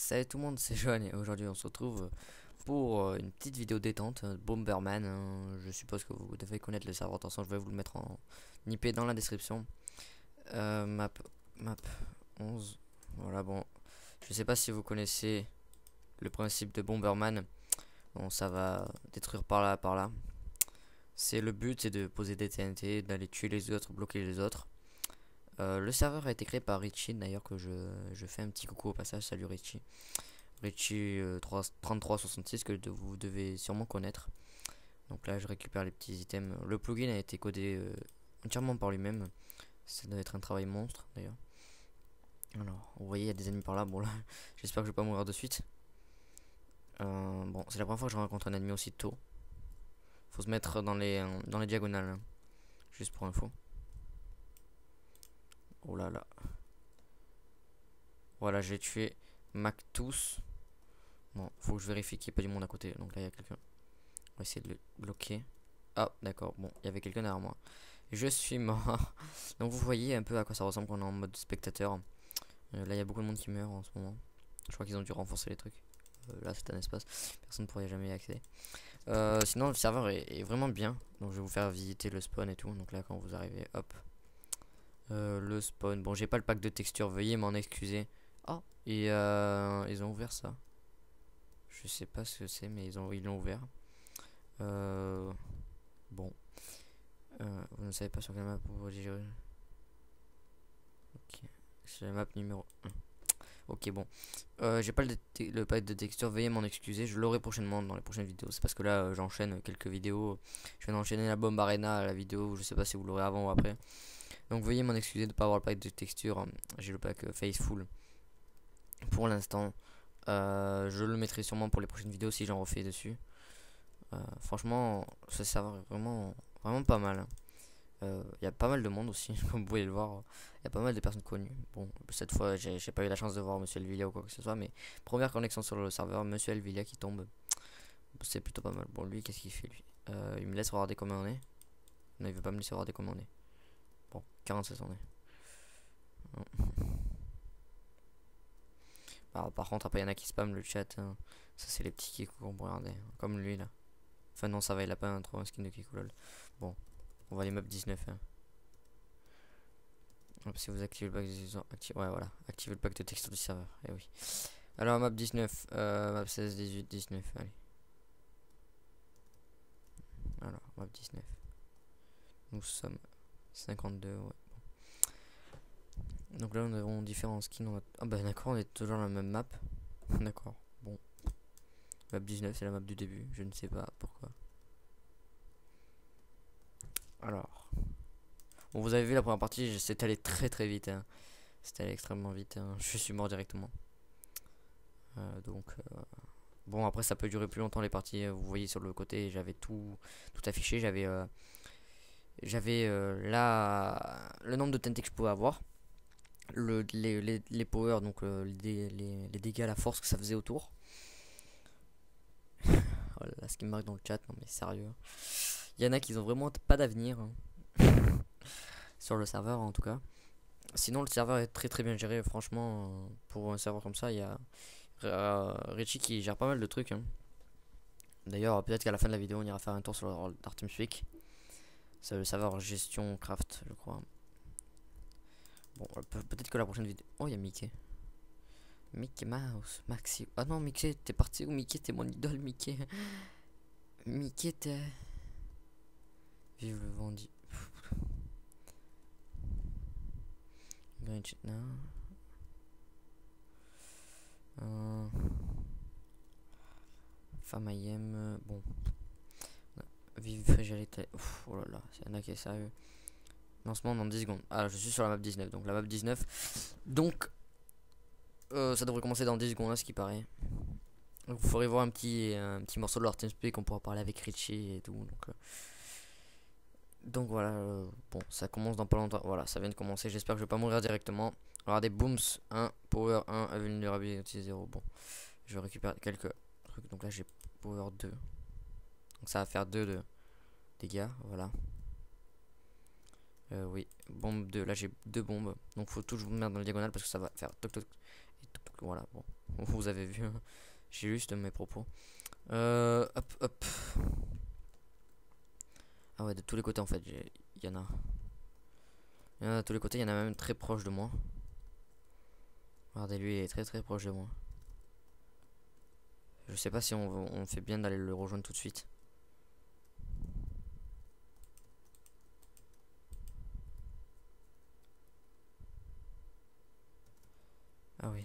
Salut tout le monde, c'est Johan et aujourd'hui on se retrouve pour euh, une petite vidéo détente, euh, Bomberman. hein. Je suppose que vous devez connaître le serveur, attention je vais vous le mettre en IP dans la description. Euh, map, map 11, voilà bon, je sais pas si vous connaissez le principe de Bomberman. Bon ça va détruire par là, par là. C'est le but, c'est de poser des TNT, d'aller tuer les autres, bloquer les autres. Euh, le serveur a été créé par Richie, d'ailleurs que je, fais un petit coucou au passage, salut Richie. Richie euh, 3 3366 que vous devez sûrement connaître. Donc là je récupère les petits items. Le plugin a été codé euh, entièrement par lui-même. Ça doit être un travail monstre d'ailleurs. Alors, vous voyez il y a des ennemis par là, bon là j'espère que je vais pas mourir de suite. Bon, c'est la première fois que je rencontre un ennemi aussi tôt. Faut se mettre dans les, dans les diagonales. hein. Juste pour info. Oh là là. Voilà, j'ai tué Mactus. Bon, faut que je vérifie qu'il n'y ait pas du monde à côté. Donc là, il y a quelqu'un. On va essayer de le bloquer. Ah, d'accord. Bon, il y avait quelqu'un derrière moi. Je suis mort. Donc vous voyez un peu à quoi ça ressemble quand on est en mode spectateur. Euh, là, il y a beaucoup de monde qui meurt en ce moment. Je crois qu'ils ont dû renforcer les trucs. Euh, là, c'est un espace. Personne ne pourrait jamais y accéder. Euh, sinon, le serveur est, est vraiment bien. Donc je vais vous faire visiter le spawn et tout. Donc là, quand vous arrivez, hop. Euh, le spawn. Bon, j'ai pas le pack de texture, veuillez m'en excuser. Oh, et euh, ils ont ouvert ça. Je sais pas ce que c'est, mais ils ont ils l'ont ouvert. Euh, bon. Vous ne savez pas sur quelle map vous voulez Ok. C'est la map numéro 1. Ok, bon. J'ai pas le, le pack de texture, veuillez m'en excuser. Je l'aurai prochainement dans les prochaines vidéos. C'est parce que là, j'enchaîne quelques vidéos. Je viens d'enchaîner la bombe arena à la vidéo. Je sais pas si vous l'aurez avant ou après. Donc veuillez m'en excuser de ne pas avoir le pack de texture. J'ai le pack euh, Faithful pour l'instant. Euh, je le mettrai sûrement pour les prochaines vidéos si j'en refais dessus. Euh, franchement, serveur est vraiment, vraiment pas mal. Il y a pas mal de monde aussi, comme vous pouvez le voir. Il y a pas mal de personnes connues. Bon, cette fois, j'ai pas eu la chance de voir Monsieur Elvilla ou quoi que ce soit, mais première connexion sur le serveur, Monsieur Elvilla qui tombe. C'est plutôt pas mal. Bon, lui, qu'est-ce qu'il fait lui? Il me laisse regarder comment on. Non, il veut pas me laisser regarder comment on. Bon, 47 on est. Alors, par contre, après, il y en a qui spam le chat. hein. Ça, c'est les petits qui vont regarder. hein, Comme lui, là. Enfin, non, ça va, il a pas un, trop un skin de Kikou, lol. Bon, on va les map 19. hein. Hop, si vous activez le pack de acti- ouais, voilà. Activez le pack de texture du serveur. Et oui. Alors, map 19. Euh, map 16, 18, 19. Allez. Alors, map 19. Nous sommes 52, ouais. Donc là, nous avons différents skins. Ah bah d'accord, on est toujours dans la même map. d'accord, bon. Map 19, c'est la map du début. Je ne sais pas pourquoi. Alors. Bon, vous avez vu la première partie, c'est allé très très vite. Hein. C'est allé extrêmement vite. hein. Je suis mort directement. Euh, donc... euh, Bon, après, ça peut durer plus longtemps les parties. euh, Vous voyez sur le côté, j'avais tout, tout affiché. J'avais... euh, j'avais euh, le nombre de TNT que je pouvais avoir le, les, les, les powers, donc euh, les, les, dégâts, la force que ça faisait autour. oh là ce qui me marque dans le chat, non mais sérieux. Il y en a qui ont vraiment pas d'avenir. hein. Sur le serveur en tout cas. Sinon le serveur est très très bien géré, franchement, euh, pour un serveur comme ça, il y a Richie qui gère pas mal de trucs. hein. D'ailleurs, peut-être qu'à la fin de la vidéo, on ira faire un tour sur le TeamSpeak. C'est le serveur gestion craft, je crois. Bon, euh, pe- peut-être que la prochaine vidéo. Oh, il y a Mickey. Mickey Mouse, Maxi. Ah non, Mickey, t'es parti où? Mickey, t'es mon idole, Mickey. Mickey, t'es. Vive le vendit. Grinch, non. Euh... Femme euh, bon. Vive Frigalité. Oh là là, c'est un qui est sérieux. Lancement dans 10 secondes. Ah, je suis sur la map 19. Donc la map 19. Donc, euh, ça devrait commencer dans 10 secondes, ce qui paraît. Donc, vous ferez voir un petit, un petit morceau de leur TeamSpeak. On pourra parler avec Richie et tout. Donc, euh, donc voilà. euh, bon, ça commence dans pas longtemps. Voilà, ça vient de commencer. J'espère que je vais pas mourir directement. Regardez, Booms 1, Power 1, Invulnerability 0. Bon, je récupère quelques trucs. Donc là, j'ai Power 2. Donc ça va faire 2 de dégâts. Voilà. Euh, oui, bombe 2. Là, j'ai deux bombes. Donc, faut toujours mettre dans le diagonale parce que ça va faire toc toc voilà, bon, vous avez vu, hein. j'ai juste mes propos. Euh, hop, hop. Ah ouais, de tous les côtés en fait, il y en a. Il y en a de tous les côtés, il y en a même très proche de moi. Regardez, lui, il est très très proche de moi. Je sais pas si on fait bien d'aller le rejoindre tout de suite. Ah oui.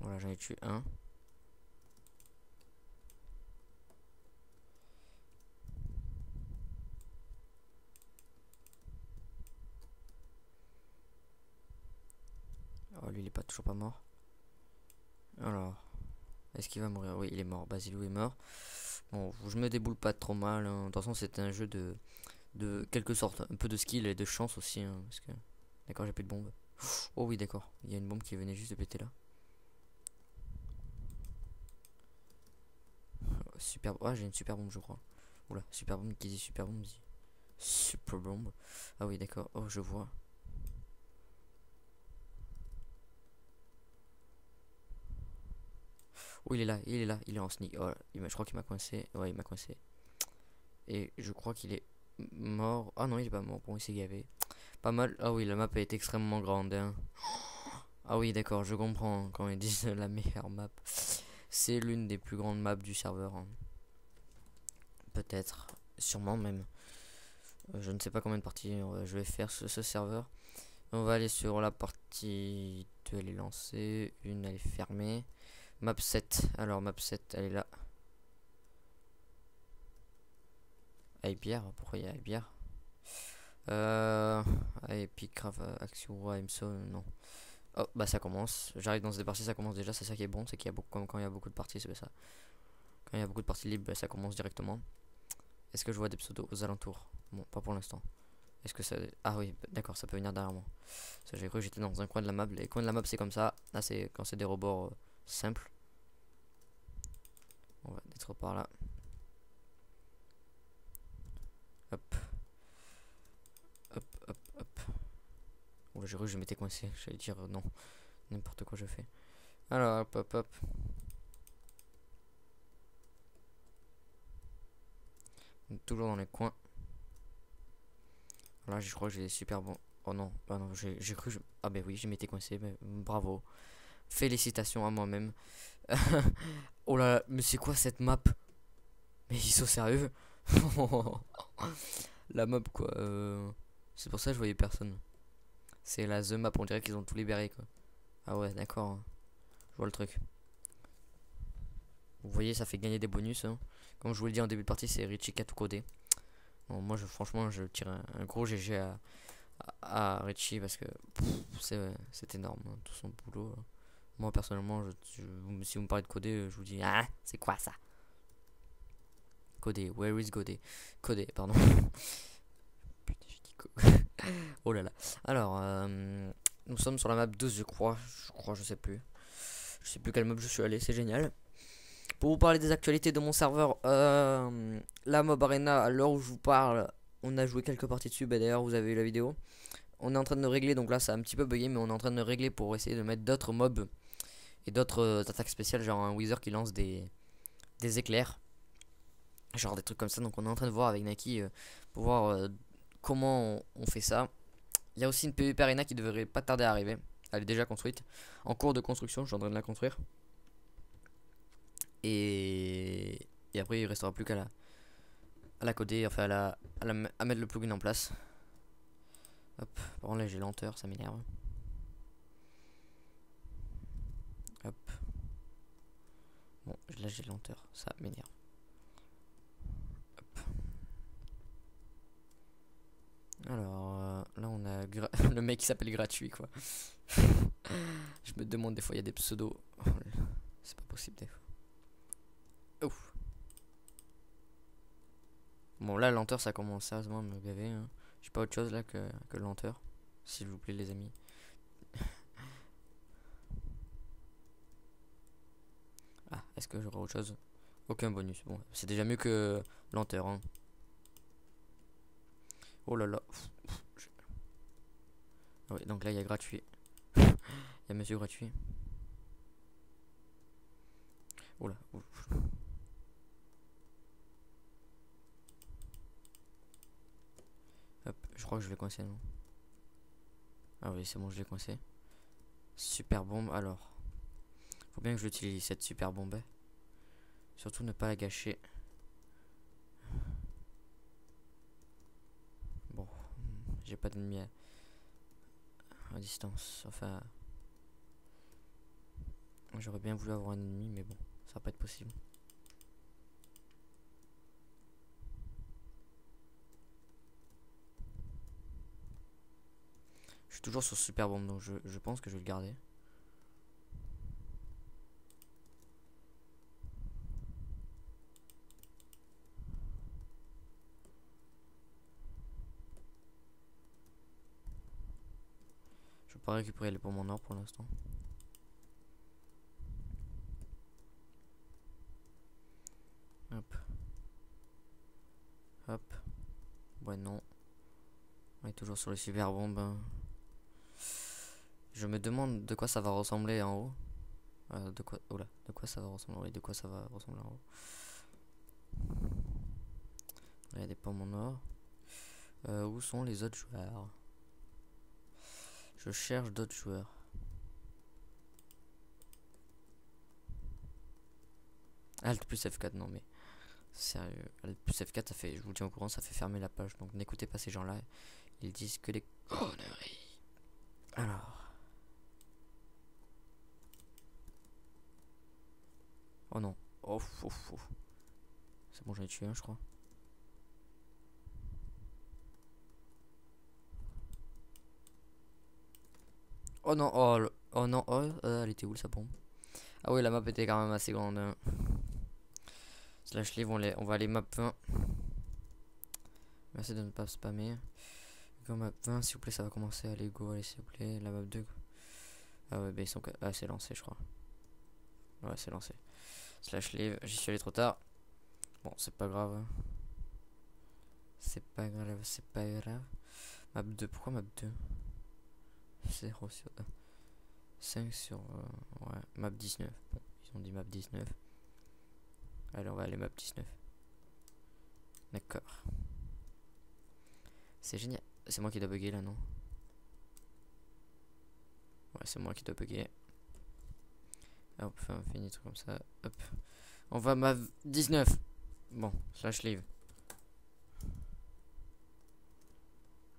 Voilà, j'en ai tué un. Oh, lui, il est pas toujours pas mort. Alors, est-ce qu'il va mourir? Oui, il est mort. Basilou est mort. Bon, je me déboule pas trop mal. Hein. De toute façon, c'est un jeu de, de quelque sorte. Un peu de skill et de chance aussi. Hein, parce que... D'accord, j'ai plus de bombe. Oh oui, d'accord. Il y a une bombe qui venait juste de péter là. super. Ah, j'ai une super bombe, je crois. Oula, super bombe qui dit super bombe super bombe. Ah oui, d'accord. Oh, je vois. Oh, il est là, il est là, il est en sneak. Oh, je crois qu'il m'a coincé. Ouais, il m'a coincé. Et je crois qu'il est mort. Ah non, il est pas mort. Bon, il s'est gavé. Pas mal. Ah oui, la map est extrêmement grande. Hein. Ah oui, d'accord, je comprends quand ils disent la meilleure map. C'est l'une des plus grandes maps du serveur. Hein. Peut-être, sûrement même. Euh, je ne sais pas combien de parties euh, je vais faire ce, ce serveur. On va aller sur la partie 2, elle est lancée. Une, elle est fermée. Map 7. Alors, map 7, elle est là. Bière pourquoi il y a bière? Euh, Epic Craft Action IMSO, non. Oh, bah ça commence. J'arrive dans cette partie, ça commence déjà. C'est ça qui est bon, c'est qu'il y a beaucoup, quand il y a beaucoup de parties, c'est ça. Quand il y a beaucoup de parties libres, bah, ça commence directement. Est-ce que je vois des pseudos aux alentours? Bon, pas pour l'instant. Est-ce que ça... Ah oui, d'accord, ça peut venir derrière moi. J'ai cru que j'étais dans un coin de la map. Les coins de la map, c'est comme ça. Là, c'est quand c'est des rebords euh, simples. On va être par là. Hop. Hop, hop, hop. Oh, j'ai cru que je m'étais coincé. J'allais dire non. N'importe quoi je fais. Alors, hop, hop, hop. Toujours dans les coins. Là, je crois que j'ai super bon. Oh non, ah non, j'ai cru. Ah ben oui, je m'étais coincé. Mais bravo. Félicitations à moi-même. oh là là, mais c'est quoi cette map? Mais ils sont sérieux? La map quoi. Euh, c'est pour ça que je voyais personne. C'est la The Map, on dirait qu'ils ont tous libéré quoi. Ah ouais, d'accord. Hein. Je vois le truc. Vous voyez, ça fait gagner des bonus. Hein. Comme je vous l'ai dit en début de partie, c'est Richie qui a tout codé. Bon, moi, je, franchement, je tire un, gros GG à, à, Richie parce que c'est énorme, hein, tout son boulot. Moi, personnellement, je, si vous me parlez de coder, je vous dis, ah, c'est quoi ça? Coder, where is Godé Coder, pardon. oh là là. Alors, euh, nous sommes sur la map 12, je crois. Je crois, je sais plus. Je sais plus quelle map je suis allé, c'est génial. Pour vous parler des actualités de mon serveur, euh, la Mob Arena, à l'heure où je vous parle, on a joué quelques parties dessus. Bah, D'ailleurs, vous avez vu la vidéo. On est en train de régler, donc là, ça a un petit peu bugué, mais on est en train de régler pour essayer de mettre d'autres mobs et d'autres euh, attaques spéciales, genre un Wither qui lance des, des éclairs genre des trucs comme ça. Donc on est en train de voir avec Naki euh, pour voir euh, comment on, fait ça. Il y a aussi une PvP Arena qui devrait pas tarder à arriver. Elle est déjà construite. En cours de construction, je suis en train de la construire. Et, et après il restera plus qu'à la, à la coder, enfin à, la, à, mettre le plugin en place. Hop, par contre là j'ai lenteur, ça m'énerve. Hop. Bon, là j'ai lenteur, ça m'énerve. Alors, euh, là on a le mec qui s'appelle gratuit quoi. Je me demande des fois, il y a des pseudos. C'est pas possible des fois. Ouf. Bon là lenteur ça commence sérieusement à me gaver. Hein. J'ai pas autre chose là que, que lenteur. S'il vous plaît les amis. ah, est-ce que j'aurai autre chose? Aucun bonus. Bon, c'est déjà mieux que lenteur. Hein. Oh là là. Ah oui, donc là, il y a gratuit. Il y a monsieur gratuit. Oula. ouf. Hop, je crois que je l'ai coincé, non? Ah oui, c'est bon, je l'ai coincé. Super bombe, alors. Faut bien que je l'utilise, cette super bombe. Surtout ne pas la gâcher. Bon, j'ai pas d'ennemi à, à distance. Enfin, j'aurais bien voulu avoir un ennemi, mais bon, ça va pas être possible. Je suis toujours sur super bombe, donc je, je pense que je vais le garder. Pas récupérer les pommes en or pour l'instant. Hop. Hop. Ouais, non. On est toujours sur les super bombes. hein. Je me demande de quoi ça va ressembler en haut. Euh, de quoi, oula, de quoi ça va ressembler De quoi ça va ressembler en haut il y a des pommes en or. Euh, où sont les autres joueurs? Je cherche d'autres joueurs. Alt plus F4, non mais sérieux. Alt plus F4, ça fait, je vous tiens au courant, ça fait fermer la page. Donc n'écoutez pas ces gens-là. Ils disent que des conneries. Alors. Oh non. Oh, oh, oh. C'est bon, j'en ai tué un, je crois. Oh non, oh, oh non, oh, euh, elle était où sa bombe Ah oui, la map était quand même assez grande. hein. Slash live, on, les, on va aller map 20. Merci de ne pas spammer. Go map 20, s'il vous plaît, ça va commencer. Allez, go, allez, s'il vous plaît. La map 2. Ah ouais, bah ils sont. Ah, c'est lancé, je crois. Ouais, c'est lancé. Slash live, j'y suis allé trop tard. Bon, c'est pas grave. hein. C'est pas grave, c'est pas grave. Map 2, pourquoi map 2 0 sur. 5 sur. euh, ouais, map 19. Bon, ils ont dit map 19. Allez, on va aller map 19. D'accord. C'est génial. C'est moi qui dois bugger là, non? Ouais, c'est moi qui dois bugger. Hop, on des trucs comme ça. Hop. On va map 19. Bon, slash live.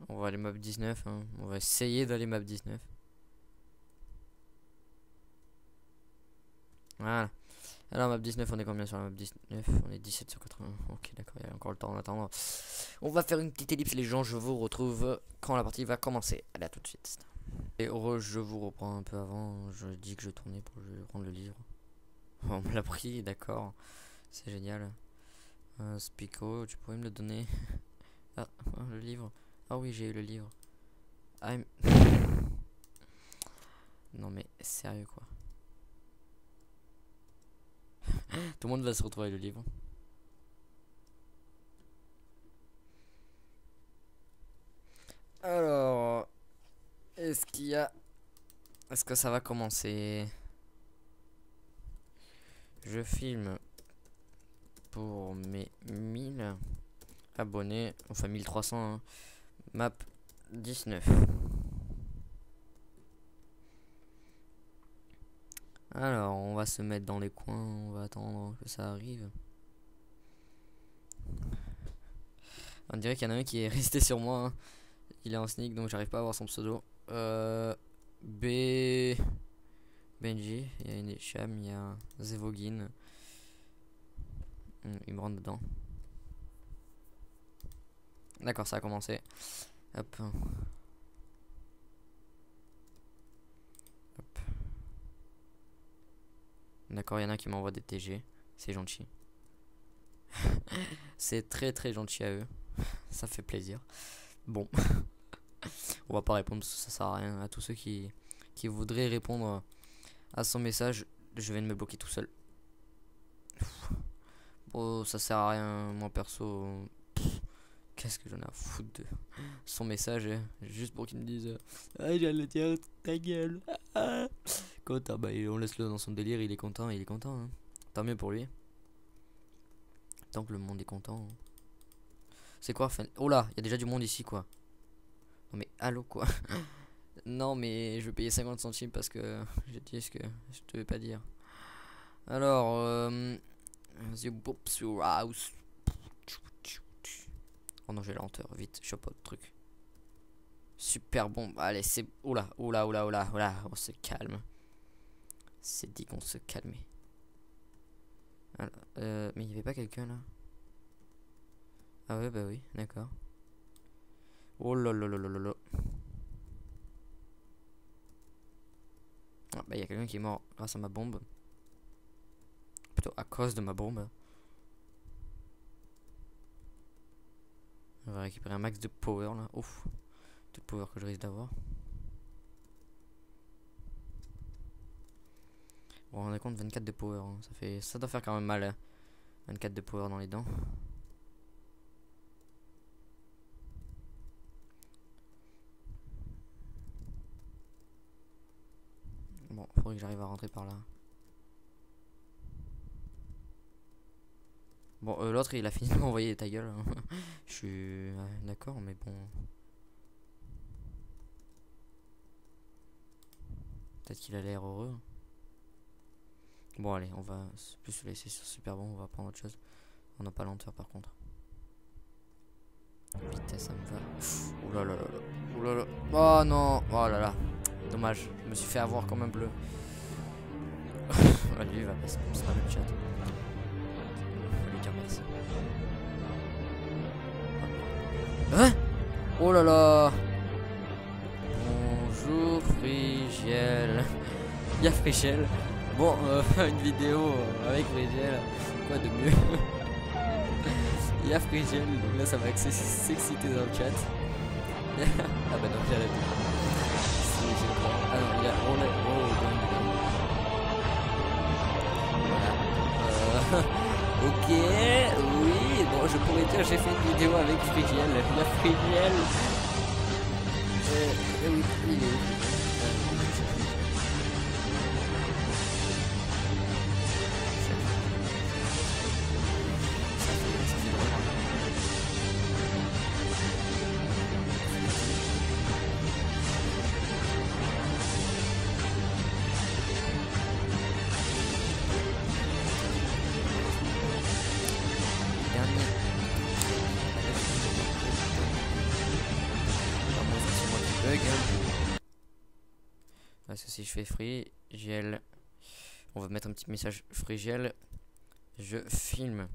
On va aller map 19. hein. On va essayer d'aller map 19. Voilà. Alors map 19, on est combien sur la map 19 On est 17 sur 80. Ok, d'accord, il y a encore le temps en attendant. On va faire une petite ellipse les gens, je vous retrouve quand la partie va commencer. Allez, à tout de suite. Et heureux, je vous reprends un peu avant. Je dis que je tournais pour je rendre le livre. On me l'a pris, d'accord. C'est génial. Euh, Spico, tu pourrais me le donner? Ah, le livre. Ah oui, j'ai eu le livre. I'm... non mais sérieux quoi. Tout le monde va se retrouver le livre. Alors, est-ce qu'il y a... Est-ce que ça va commencer? Je filme pour mes 1000 abonnés, enfin 1300, hein. Map 19. Alors, on va se mettre dans les coins, on va attendre que ça arrive. On dirait qu'il y en a un qui est resté sur moi. hein. Il est en sneak, donc j'arrive pas à voir son pseudo. Euh, B. Benji, il y a une Cham, il y a Zevogin. Hmm, Il me rentre dedans. D'accord, ça a commencé. Hop. Hop. D'accord, il y en a qui m'envoient des TG. C'est gentil. C'est très très gentil à eux. Ça fait plaisir. Bon. On va pas répondre parce que ça sert à rien. À tous ceux qui, voudraient répondre à son message, je vais me bloquer tout seul. Bon, ça sert à rien. Moi perso, Qu'est-ce que j'en ai à foutre de son message, hein, juste pour qu'il me dise Ah, j'allais dire ta gueule. Ah. Quand, ah, bah, on laisse-le dans son délire, il est content, il est content. Hein. Tant mieux pour lui. Tant que le monde est content. hein. C'est quoi fin- Oh là, il y a déjà du monde ici, quoi. Non, mais allô, quoi. non, mais je vais payer 50 centimes parce que j'ai dit ce que je devais pas dire. Alors, euh, The House. Oh non, j'ai la lenteur, vite, chope autre truc. Super bon, allez, c'est. Oula, oula, oula, oula, oula, on se calme. C'est dit qu'on se calmait. Euh, mais il y avait pas quelqu'un là Ah ouais, bah oui, d'accord. Oh là là là là. Ah, bah il y a quelqu'un qui est mort grâce à ma bombe. Plutôt à cause de ma bombe. On va récupérer un max de power là. Ouf. Tout le power que je risque d'avoir. Bon, on est compte 24 de power. hein. Ça, fait... ça doit faire quand même mal. hein. 24 de power dans les dents. Bon, faudrait que j'arrive à rentrer par là. Bon, euh, l'autre il a fini de m'envoyer ta gueule. hein. Je suis d'accord, mais bon. Peut-être qu'il a l'air heureux. Bon, allez, on va plus se laisser sur super bon. On va prendre autre chose. On n'a pas lenteur par contre. Vitesse, ça me va. Là. Oh là. Oh non. Oh là là. Dommage. Je me suis fait avoir comme un bleu. Lui, il va passer comme ça le chat. Hein? Oh là là Bonjour Frigiel. Il y a Frigiel. Bon, euh, une vidéo avec Frigiel. Quoi de mieux? Il y a Frigiel, donc là ça va exci- s'exciter dans le chat. ah bah non, droit. Ah non, il y a Oh. Voilà. Euh, ok, bon, je pourrais dire j'ai fait une vidéo avec Frigiel. Il y a Frigiel. Euh, euh, il On va mettre un petit message free gel. Je filme.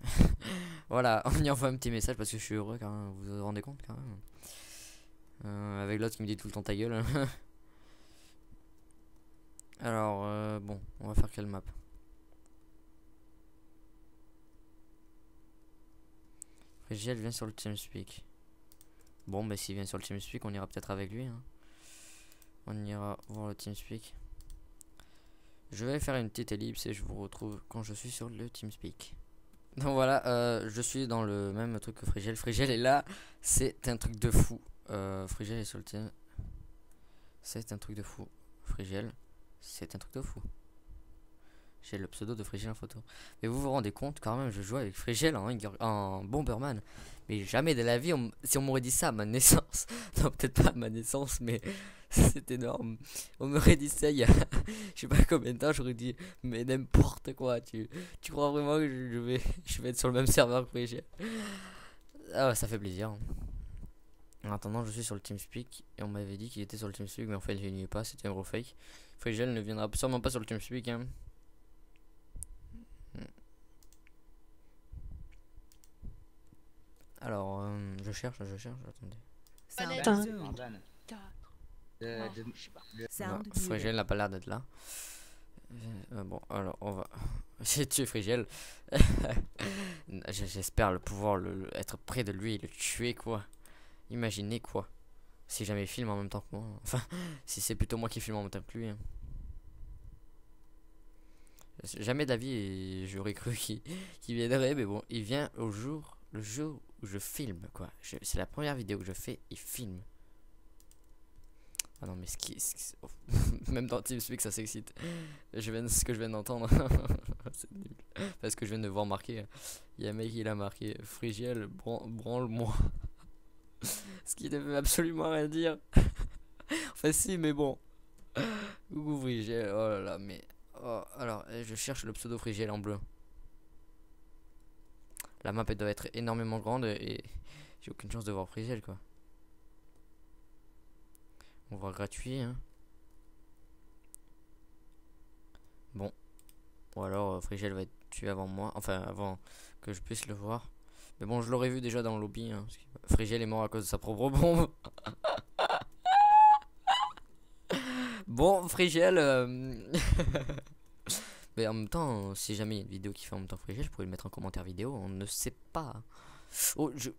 voilà, on y envoie un petit message parce que je suis heureux quand même. Vous vous rendez compte quand même. Euh, avec l'autre qui me dit tout le temps ta gueule. Alors, euh, bon, on va faire quelle map? Frigiel vient sur le TeamSpeak. Bon, bah s'il vient sur le TeamSpeak, on ira peut-être avec lui. hein. On ira voir le TeamSpeak. Je vais faire une petite ellipse et je vous retrouve quand je suis sur le TeamSpeak. Donc voilà, euh, je suis dans le même truc que Frigiel. Frigiel est là, c'est un truc de fou. Euh, Frigiel est sur le team. C'est un truc de fou. Frigiel, c'est un truc de fou. J'ai le pseudo de Frigiel en photo. Mais vous vous rendez compte quand même, je joue avec Frigiel en, en Bomberman. Mais jamais de la vie, si on m'aurait dit ça à ma naissance, non peut-être pas à ma naissance, mais c'est énorme. On m'aurait dit ça il y a, je sais pas combien de temps, j'aurais dit, mais n'importe quoi, tu, tu crois vraiment que je, je vais, je vais être sur le même serveur que Frigiel Ah ouais, ça fait plaisir. hein. En attendant, je suis sur le TeamSpeak et on m'avait dit qu'il était sur le TeamSpeak, mais en fait il n'y est pas, c'était un gros fake. Frigiel ne viendra sûrement pas sur le TeamSpeak. Hein. Alors, euh, je cherche, je cherche, attendez. Zoom. Ban. Quatre. De- Oh, de- je sais pas. Non, Sound Frigel muted. n'a pas l'air d'être là. Euh, bon, alors on va. J'ai tué Frigel. J'espère le pouvoir le, le- être près de lui et le tuer, quoi. Imaginez quoi. Si jamais il filme en même temps que moi. Enfin, si c'est plutôt moi qui filme en même temps que lui. hein. Jamais d'avis, j'aurais cru qu'il qu'il viendrait, mais bon, il vient au jour, le jour où je filme, quoi. C'est la première vidéo que je fais, il filme. Ah non, mais ce qui. Oh, même dans TeamSpeak, ça s'excite. Je viens, ce que je viens d'entendre, c'est nul. Parce que je viens de voir marquer. Il y a un mec qui l'a marqué Frigiel, branle-moi. ce qui ne veut absolument rien dire. enfin, si, mais bon. Coucou Frigiel, oh là là, mais. Oh, alors, eh, je cherche le pseudo Frigiel en bleu. La map elle doit être énormément grande et j'ai aucune chance de voir Frigiel quoi. On voit gratuit. Hein. Bon. Ou alors euh, Frigel va être tué avant moi? Enfin, avant que je puisse le voir. Mais bon, je l'aurais vu déjà dans le lobby. Hein, Frigel est mort à cause de sa propre bombe. bon, Frigel. Euh, mais en même temps, si jamais il y a une vidéo qui fait en même temps Frigel, je pourrais le mettre en commentaire vidéo. On ne sait pas. Oh, je.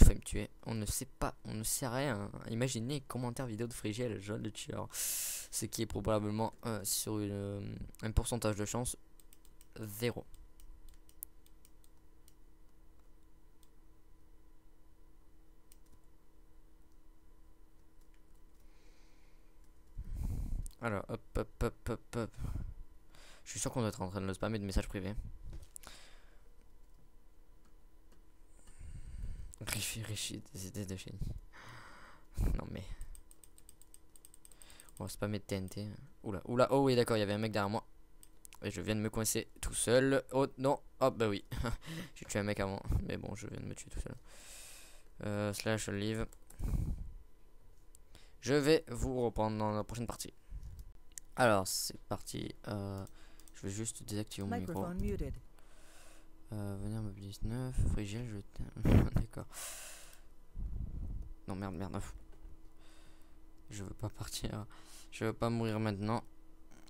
Je vais me tuer. On ne sait pas, on ne sait rien. Imaginez commentaire vidéo de Frigel, jeune de tueur. Ce qui est probablement euh, sur euh, un pourcentage de chance zéro. Alors, hop, hop, hop, hop, hop. Je suis sûr qu'on doit être en train de le spammer de messages privés. Richi, des idées de génie. Non mais. On va spammer de TNT. Oula, oula, oh oui d'accord, il y avait un mec derrière moi. Et je viens de me coincer tout seul. Oh non, oh bah oui. J'ai tué un mec avant. Mais bon, je viens de me tuer tout seul. Euh, slash live. Je vais vous reprendre dans la prochaine partie. Alors, c'est parti. Euh, je vais juste désactiver mon micro. Euh, venir me 19, Frigel, je D'accord. Non, merde, merde. Je veux pas partir. Je veux pas mourir maintenant.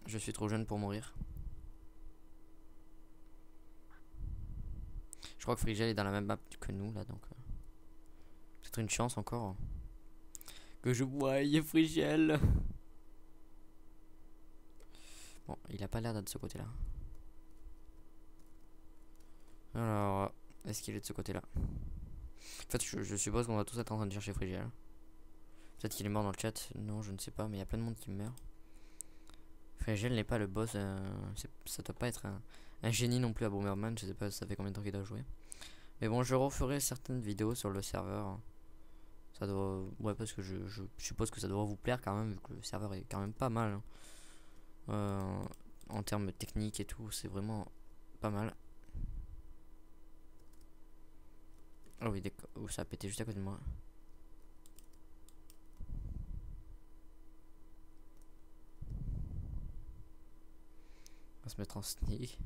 Je suis trop jeune pour mourir. Je crois que Frigel est dans la même map que nous, là, donc... Euh, une chance encore. Que je voie Frigel. Bon, il a pas l'air d'être de ce côté-là. Alors, est-ce qu'il est de ce côté-là? En fait, je, suppose qu'on va tous être en train de chercher Frigel. Peut-être qu'il est mort dans le chat. Non, je ne sais pas, mais il y a plein de monde qui meurt. Frigel n'est pas le boss. Euh, ça doit pas être un, génie non plus à Bomberman. Je sais pas, ça fait combien de temps qu'il doit jouer. Mais bon, je referai certaines vidéos sur le serveur. Ça doit. Ouais, parce que je, suppose que ça doit vous plaire quand même, vu que le serveur est quand même pas mal. Hein. Euh, en termes techniques et tout, c'est vraiment pas mal. Oh oui, d'accord. Oh, ça a pété juste à côté de moi. On va se mettre en sneak.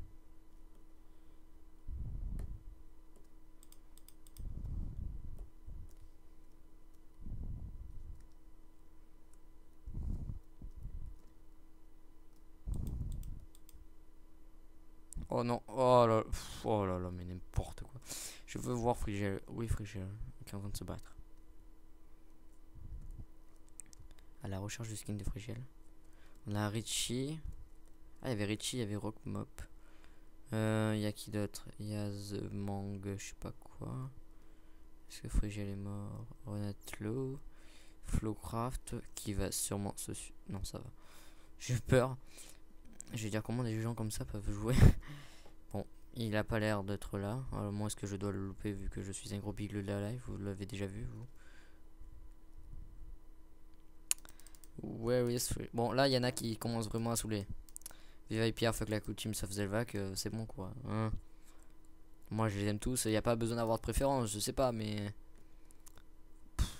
Oh non, oh là, oh là là, mais n'importe quoi. Je veux voir Frigel. Oui, Frigel, qui est en train de se battre. À la recherche du skin de Frigel. On a Richie. Ah, il y avait Richie, il y avait Rock Mop. Euh, il y a qui d'autre? Il y a The Mang, je sais pas quoi. Est-ce que Frigel est mort? Renatlo. Flowcraft, qui va sûrement se... Non, ça va. J'ai peur. Je vais dire comment des gens comme ça peuvent jouer. il a pas l'air d'être là. Alors moi, est-ce que je dois le louper vu que je suis un gros big de la live? Vous l'avez déjà vu, vous? Where is free Bon, là, il y en a qui commencent vraiment à saouler. Viva Pierre, fuck la coutume, sauf Zelvac, euh, c'est bon quoi. Hein moi, je les aime tous. Il n'y a pas besoin d'avoir de préférence, je sais pas, mais.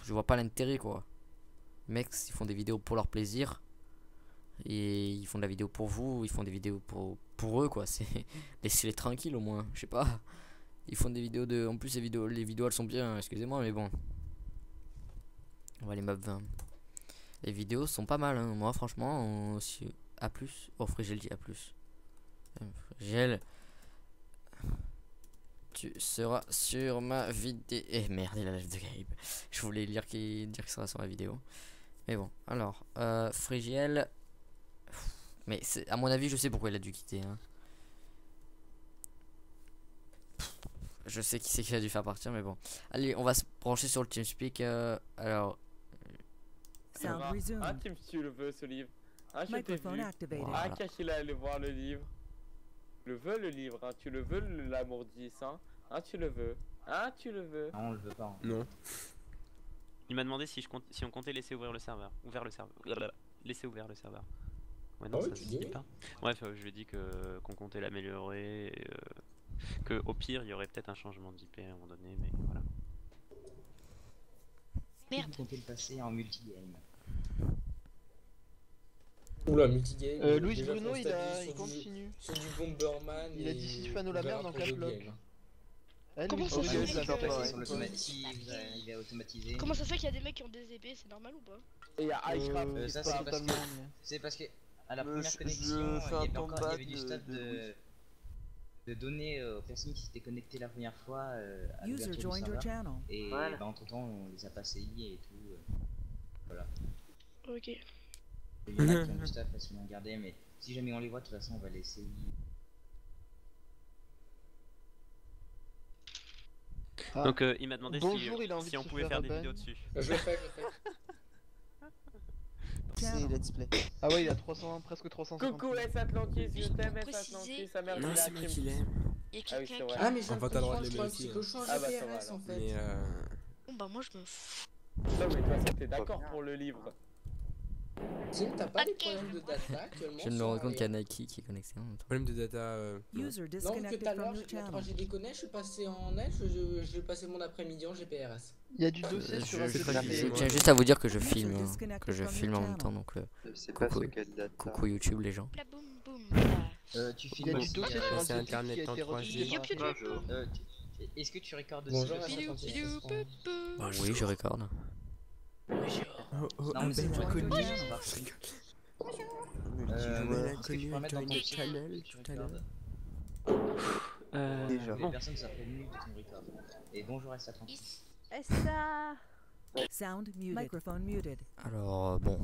je vois pas l'intérêt quoi. Les mecs, ils font des vidéos pour leur plaisir et ils font de la vidéo pour vous, ils font des vidéos pour, pour eux quoi, c'est laissez-les tranquilles au moins, je sais pas. Ils font des vidéos de en plus les vidéos les vidéos elles sont bien, excusez-moi mais bon. On va les map 20. Les vidéos sont pas mal hein. moi franchement aussi à plus. Oh Frigel dit à plus. Frigel tu seras sur ma vidéo. Eh merde, il a l'air de Gabe. Je voulais lire qu'il dire qu'il sera sur la vidéo. Mais bon, alors, euh, Frigiel, mais à mon avis, je sais pourquoi il a dû quitter. Hein. Je sais qui c'est qui a dû faire partir, mais bon. Allez, on va se brancher sur le TeamSpeak. euh, alors, Sound Ah, tu le veux, ce livre. Ah, je t'ai Microphone vu. activated. Voilà. Ah, Cash, il a allé voir le livre. Tu le veux, le livre, hein. Tu le veux, l'amour 10, hein. Ah, tu le veux. Ah, tu le veux. Non, on le veut pas. hein. Non. Il m'a demandé si, je compte, si on comptait laisser ouvrir le serveur. Ouvert le serveur. Laisser ouvert le serveur. Ouais, non, Ah ça se dit pas. Bref, euh, je lui ai dit que qu'on comptait l'améliorer. et, euh, que au pire, il y aurait peut-être un changement d'IP à un moment donné, mais voilà. Merde. Vous comptez le passer en multigame. Oula, multigame. Euh, Louis Bruno, il, a, il continue. Sur du Bomberman. Il a dit si Fano la merde en pour caps d'autres lock. games. Eh, Comment ça fait qu'il y a des mecs qui ont des épées C'est normal ou pas? Et il y a Icecraft. Euh, Euh, ça, pas c'est parce que- à la Euh, première connexion, je il y, avait encore- il y back avait du stade de de, de données euh, aux personnes qui s'étaient connectées la première fois euh, à User l'ouverture du joined your serveur. channel. Et Voilà. bah, entre temps, on les a pas CI et tout. euh. Ok. Il y en a qui ont du stuff parce qu'on a gardé, mais si jamais on les voit, de toute façon, on va les. Ah. Donc euh, il m'a demandé si, Bonjour, il a envie si de on pouvait faire faire des vidéos dessus. Euh, Je le fais, je le fais. Channel. let's play. Ah ouais, il a 300, presque 350. Coucou S Atlantis, je t'aime S préciser, Atlantis, sa mère Non, il a c'est moi qui l'aime. Ah oui, c'est vrai. Ah, mais de t'as le droit de l'aimer aussi, Ah bah, ça va. Mais euh... Bon bah moi je me fous. Non, mais toi, t'es d'accord pour le livre. Tim, t'as pas des Ok. problèmes de data actuellement Je viens de me rendre compte qu'il y a Nike qui est connecté en même temps. problème de data. euh, non. User Non, que tout à l'heure, quand j'ai déconné, je suis passé en net, je, je vais passer mon après-midi en GPRS. Il y a du dossier Euh, sur je, je- je tiens juste à vous dire que je filme, hein, que je filme en même temps, donc euh, sais pas Coucou. coucou YouTube les gens. Euh, tu Il y filmes a du dossier euh, sur Internet en été 3G. rejeté par Youp, youp, Internet. youp. euh, Est-ce que tu recordes aussi Bonjour le oui, je recorde. Oh, oh, Non, un mais c'est bel toi, inconnu. toi, Je toi. rigole. Euh, tu dans Channel, Euh, Déjà. Les personnes de ton record. Et bonjour. Sound muted. Microphone muted. Alors, euh, bon,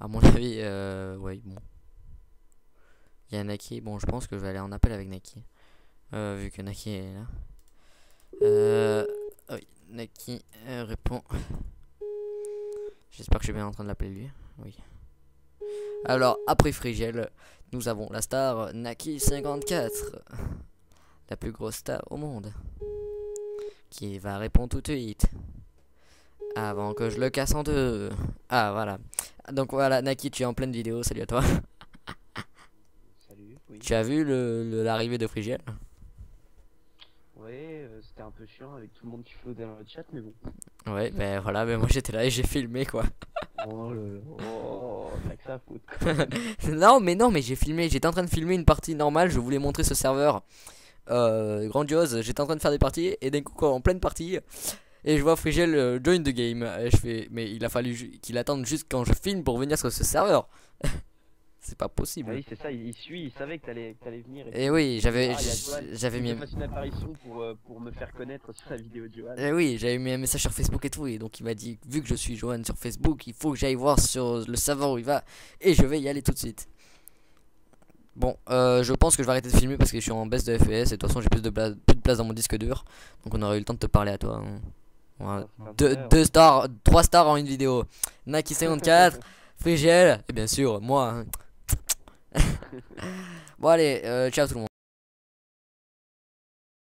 à mon avis, euh, ouais, bon. Il y a Naki, bon, je pense que je vais aller en appel avec Naki. Euh, vu que Naki est là. Euh, oui, Naki euh, répond. J'espère que je suis bien en train de l'appeler lui. Oui. Alors, après Frigel, nous avons la star Naki54. La plus grosse star au monde. Qui va répondre tout de suite. Avant que je le casse en deux. Ah voilà. Donc voilà, Naki, tu es en pleine vidéo, salut à toi. Salut, oui. Tu as vu le- le- l'arrivée de Frigel? Euh, c'était un peu chiant avec tout le monde qui flottait dans le chat, mais bon. Ouais, ben voilà, ben moi j'étais là et j'ai filmé quoi. Oh le. Oh, ça à foutre. non, mais non, mais j'ai filmé, j'étais en train de filmer une partie normale, je voulais montrer ce serveur euh, grandiose, j'étais en train de faire des parties et d'un coup, quoi, en pleine partie, et je vois Frigel euh, join the game. Et je fais, mais il a fallu qu'il attende juste quand je filme pour venir sur ce serveur. C'est pas possible. Ah oui, c'est ça, il, il suit, il savait que t'allais venir. Et, Et oui, j'avais Ah, j'avais mis une apparition pour, euh, pour me faire connaître sur la vidéo de Johan. Eh oui, j'avais mis un message sur Facebook et tout, et donc il m'a dit, vu que je suis Johan sur Facebook, il faut que j'aille voir sur le serveur où il va, et je vais y aller tout de suite. Bon, euh, je pense que je vais arrêter de filmer parce que je suis en baisse de FPS, et de toute façon j'ai plus de, place, plus de place dans mon disque dur, donc on aurait eu le temps de te parler à toi. hein. Voilà. Frère, deux stars, trois stars en une vidéo. Naki54, Frigel, et bien sûr, moi. hein. Bon allez, euh, ciao tout le monde.